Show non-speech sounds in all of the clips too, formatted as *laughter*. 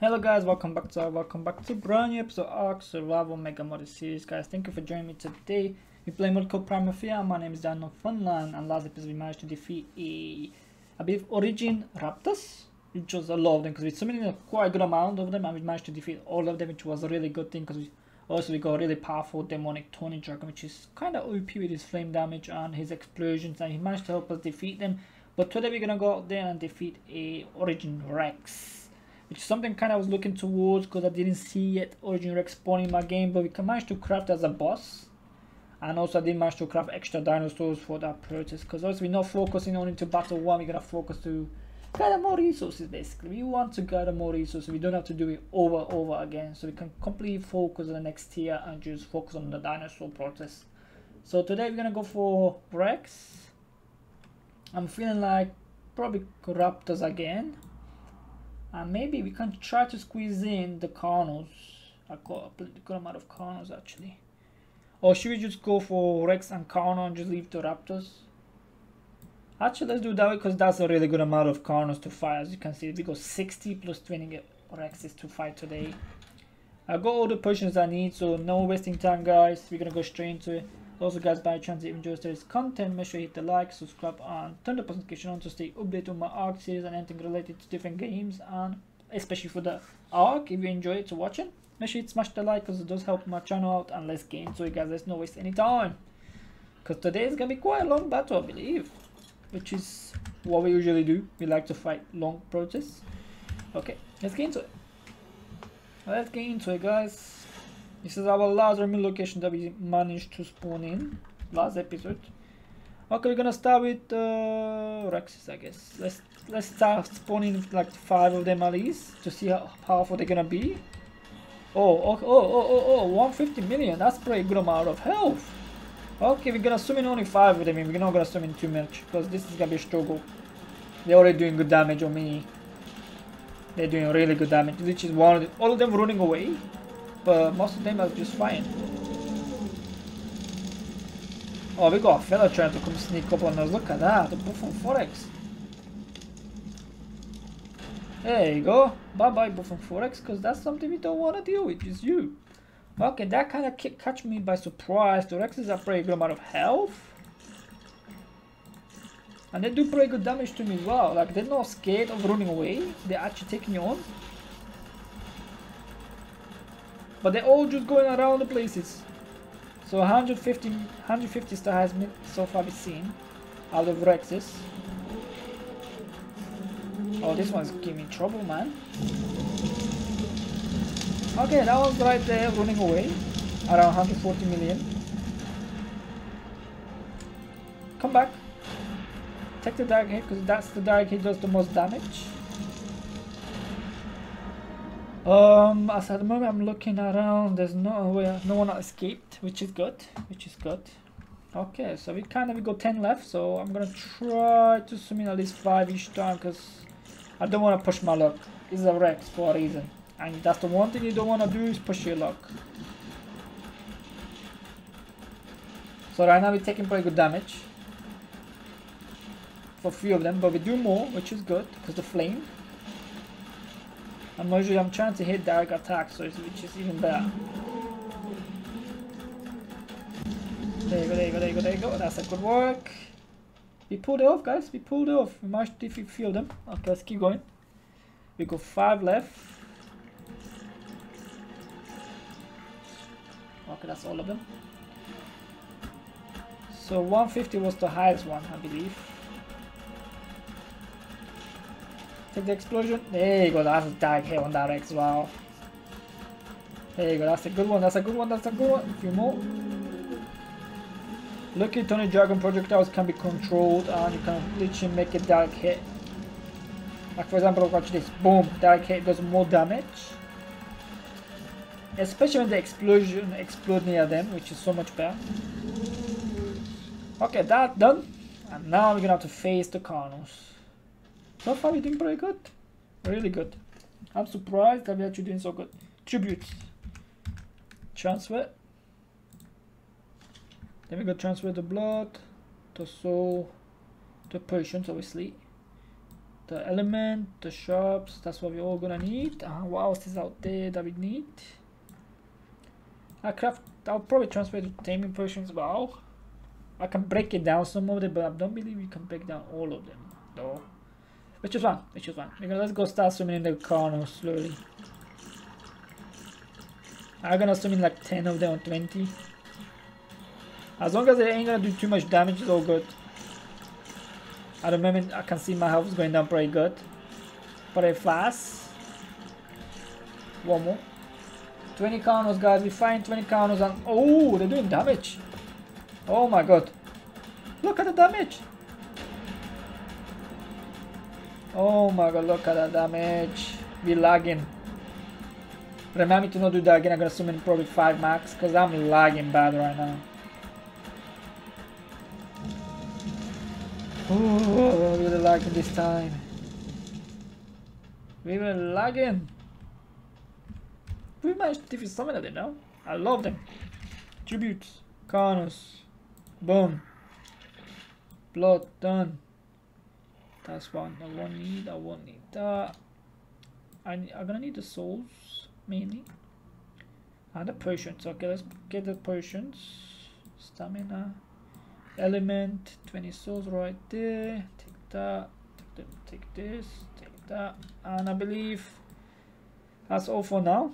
Hello guys, welcome back to welcome back to brand new episode of Ark Survival Mega Model Series guys. Thank you for joining me today. We play Multiple Prime Mafia. My name is Dino Funland and last episode we managed to defeat a I believe Origin Raptors. Which was a lot of them because we summoned quite a good amount of them and we managed to defeat all of them which was a really good thing because we also we got a really powerful demonic Tony Dragon which is kinda OP with his flame damage and his explosions and he managed to help us defeat them. But today we're gonna go out there and defeat a Origin Rex which is something kind of I was looking towards because I didn't see yet Origin Rex spawn in my game, but we can manage to craft as a boss. And also I did manage to craft extra dinosaurs for that purchase because also we're not focusing on into battle one, we're gonna focus to gather more resources basically. We want to gather more resources, we don't have to do it over over again. So we can completely focus on the next tier and just focus on the dinosaur process. So today we're gonna go for Rex. I'm feeling like probably Raptors again and maybe we can try to squeeze in the Carnos. I got a good amount of Carnos actually. Or should we just go for Rex and Carno and just leave the Raptors? Actually, let's do that because that's a really good amount of Carnos to fight. As you can see, we got 60 plus 20 Rexes to fight today. I got all the potions I need, so no wasting time, guys. We're gonna go straight into it. Also guys, by chance if you enjoy today's content, make sure you hit the like, subscribe and turn the post notification on to stay updated on my ARK series and anything related to different games and especially for the ARK, if you enjoy it to watching, make sure you smash the like because it does help my channel out and let's get into it guys, let's not waste any time. Because today is going to be quite a long battle I believe, which is what we usually do, we like to fight long approaches. Okay, let's get into it. Let's get into it guys. This is our last remaining location that we managed to spawn in last episode. Okay, we're gonna start with uh, Rexes, I guess. Let's let's start spawning like five of them at least to see how powerful they're gonna be. Oh, oh, oh, oh, oh, oh, 150 million. That's pretty good amount of health. Okay, we're gonna summon only five of them. We're not gonna summon too much because this is gonna be a struggle. They're already doing good damage on me. They're doing really good damage, which is one of the, all of them running away but most of them are just fine. Oh, we got a fella trying to come sneak up on us. Look at that, the Buffon Forex. There you go. Bye-bye Buffon Forex, because that's something we don't want to deal with, is you. Okay, that kind of catch me by surprise. The Rexes are pretty good amount of health. And they do pretty good damage to me as well. Like, they're not scared of running away. They're actually taking you on. But they're all just going around the places. So 150, 150 star has been so far been seen out of Rexes. Oh, this one's giving me trouble, man. Okay, that one's right there running away. Around 140 million. Come back. Take the dark hit because that's the dark hit does the most damage. Um, as at the moment I'm looking around, there's no way, no one escaped, which is good, which is good. Okay, so we kind of we got 10 left, so I'm gonna try to swim in at least 5 each time, because I don't want to push my luck. It's a Rex for a reason, and that's the one thing you don't want to do is push your luck. So right now we're taking pretty good damage for a few of them, but we do more, which is good, because the flame I'm usually I'm trying to hit direct attack, so which is even better. There you go, there you go, there you go, there you go. That's a good work. We pulled it off, guys. We pulled it off. We managed to few them. Okay, let's keep going. We got five left. Okay, that's all of them. So 150 was the highest one, I believe. Take the explosion. There you go, that's a dark hit on that X, wow. There you go, that's a good one, that's a good one, that's a good one. A few more. Lucky Tony Dragon projectiles can be controlled and you can literally make a dark hit. Like for example, watch this. Boom, dark hit does more damage. Especially when the explosion explode near them, which is so much better. Okay, that done. And now we're gonna have to face the Carnos. So far we're doing pretty good. Really good. I'm surprised that we're actually doing so good. Tributes. Transfer. Then we got transfer the blood, the soul, the potions obviously. the element, the shards, that's what we're all gonna need. Uh, what else is out there that we need? I craft, I'll probably transfer to taming potions as well. I can break it down some of them, but I don't believe you can break down all of them, though. Which is fine, which is fine. Because let's go start swimming in the corner slowly. I'm gonna swim in like 10 of them or 20. As long as it ain't gonna do too much damage, it's all good. At the moment, I can see my health is going down pretty good. Pretty fast. One more. 20 Carnos, guys. We find 20 Carnos and... Oh, they're doing damage. Oh my god. Look at the damage. Oh my god, look at that damage. We're lagging. Remind me to not do that again. I'm gonna swim in probably 5 max because I'm lagging bad right now. Oh, we were lagging this time. We were lagging. We managed to defeat some of them now. I love them. Tributes. Carnos. Boom. Blood. Done. That's one. I won't need. I won't need that. I, I'm gonna need the souls mainly. And the potions. Okay, let's get the potions. Stamina element 20 souls right there take that take, the, take this take that and I believe that's all for now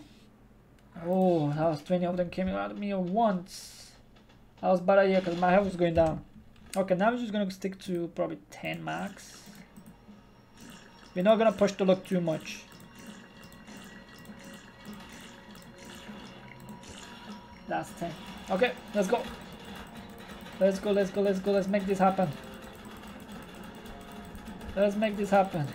oh that was 20 of them came out of me at once that was bad idea because my health was going down okay now we're just gonna stick to probably 10 max we're not gonna push the luck too much that's 10 okay let's go Let's go, let's go, let's go, let's make this happen. Let's make this happen.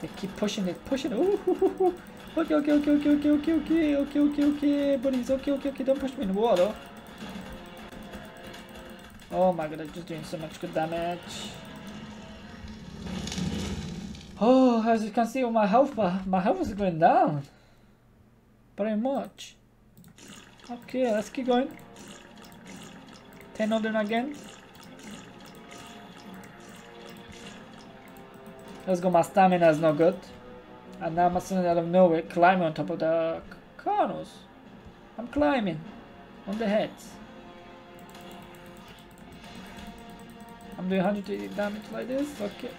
They keep pushing it, pushing it. Ooh, Okay, okay, okay, okay, okay, okay, okay, okay, okay, okay, buddies, okay, okay, okay, don't push me in the water. Oh my god, I'm just doing so much good damage. Oh, as you can see, my health, my health is going down. Very much. Okay, let's keep going. 10 of them again. Let's go, my stamina is not good. And now I'm suddenly out of nowhere climbing on top of the corners. I'm climbing on the heads. I'm doing 180 damage like this, okay.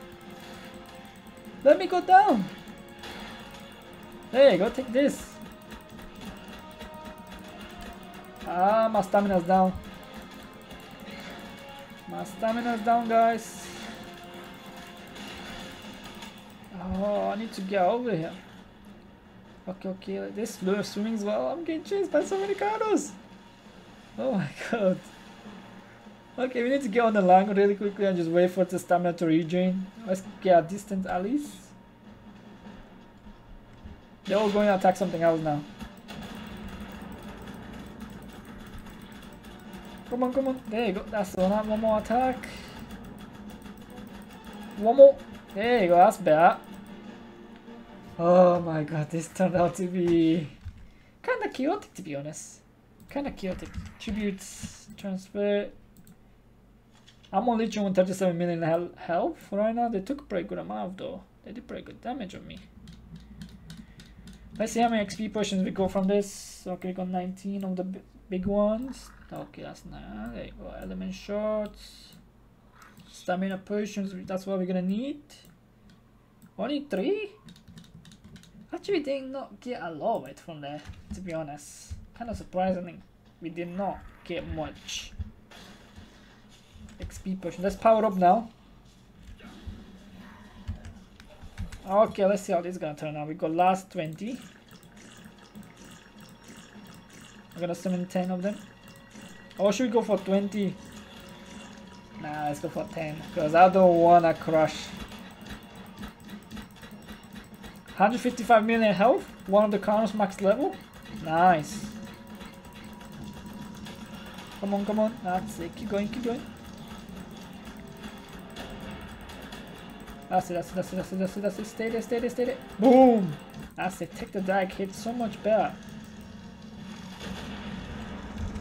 Let me go down! Hey, go, take this. Ah, my stamina's down. My stamina's down, guys. Oh, I need to get over here. Okay, okay, this blue swimming as well. I'm getting chased by so many Carnos. Oh my *laughs* god. Okay, we need to get on the line really quickly and just wait for the stamina to regain. Let's get a distance at least. They're all going to attack something else now. Come on, come on. There you go. That's the one. One more attack. One more. There you go. That's better. Oh my god, this turned out to be kind of chaotic to be honest. Kind of chaotic. Tributes, transfer. I'm only on 37 million health right now. They took a pretty good amount though. They did pretty good damage on me. Let's see how many XP potions we go from this. Okay, got 19 of the big ones. Okay, that's not. There you go. Element shards. Stamina potions. That's what we're gonna need. Only three? Actually, we did not get a lot of it from there, to be honest. Kind of surprising. We did not get much. XP potion. Let's power up now. Okay, let's see how this is gonna turn out. We got last 20. I'm gonna summon 10 of them. Or should we go for 20? Nah, let's go for 10. Because I don't wanna crush. 155 million health. One of the Carnos max level. Nice. Come on, come on. That's it. Keep going, keep going. That's it, that's it, that's it, that's it, that's it, that's it. Stay there, stay there, stay there. Boom! That's it. Take the dag hit so much better.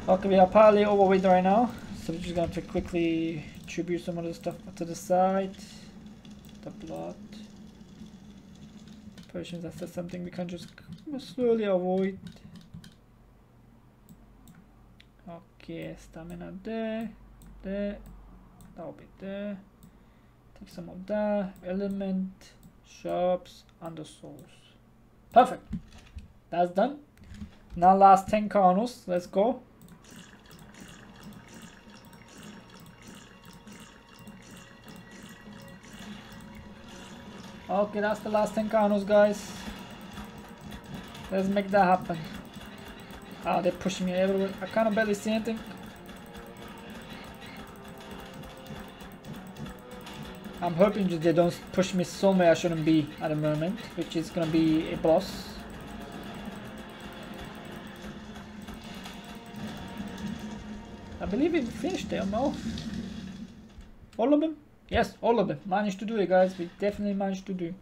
Okay, we are partly overweight right now, so we're just going to quickly tribute some of the stuff to the side. the blood. Potions, that's just something we can just slowly avoid. Okay, stamina there, there, that'll be there. Take some of that. Element, shards, and the souls. Perfect. That's done. Now last 10 carnos. Let's go. Okay, that's the last 10 carnos, guys. Let's make that happen. Ah, oh, they're pushing me everywhere. I can't barely see anything. I'm hoping that they don't push me somewhere I shouldn't be at the moment, which is gonna be a boss. I believe we finished them, all. All of them? Yes, all of them. Managed to do it, guys. We definitely managed to do.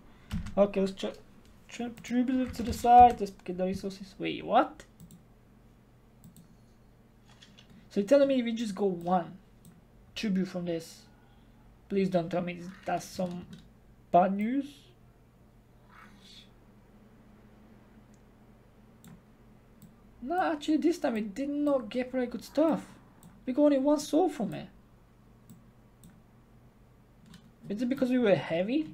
Okay, let's try. Tribute to the side. Let's get the resources. Wait, what? So you're telling me we just go one tribute from this? Please don't tell me that's some bad news. No, actually this time it did not get very good stuff. We got only one soul from it. Is it because we were heavy?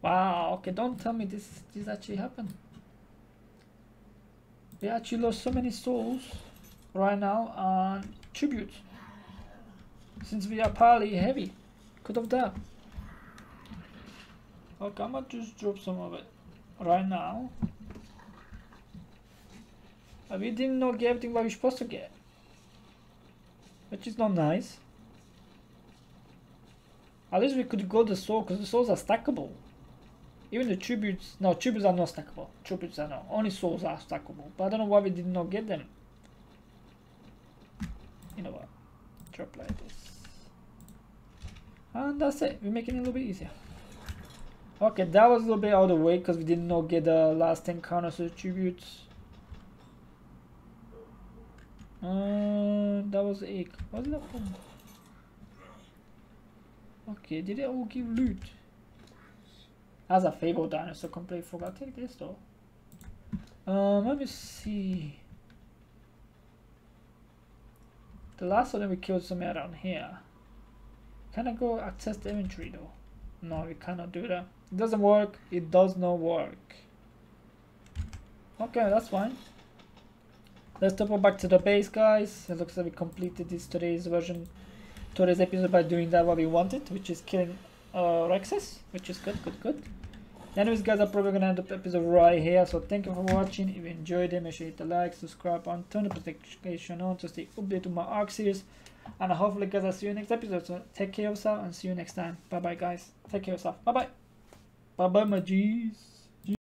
Wow, okay, don't tell me this this actually happened. We actually lost so many souls right now on tributes. Since we are partly heavy. Could have done. Okay, I'm gonna just drop some of it right now. we didn't know get everything what we're supposed to get. Which is not nice. At least we could go the soul because the souls are stackable. Even the tributes, no, tributes are not stackable. Tributes are not. Only souls are stackable. But I don't know why we did not get them. You know what? Drop like this. And that's it. We're making it a little bit easier. Okay, that was a little bit out of the way because we did not get the last 10 Carnos attributes. Uh, that was egg. What's that for? Okay, did it all give loot? As a Fable dinosaur, completely forgot. Take this though. Um, let me see. The last one we killed somewhere around here. Can I go access the inventory though? No, we cannot do that. It doesn't work. It does not work. Okay, that's fine. Let's go back to the base, guys. It looks like we completed this today's version, today's episode by doing that what we wanted, which is killing uh, Rexes, which is good, good, good. Anyways, guys, I'm probably gonna end the episode right here. So thank you for watching. If you enjoyed it, make sure you hit the like, subscribe, and turn the notification on to stay updated to my ARK series. And hopefully guys I'll see you next episode. So take care of yourself and see you next time. Bye bye guys. Take care of yourself. Bye bye. Bye bye my G's.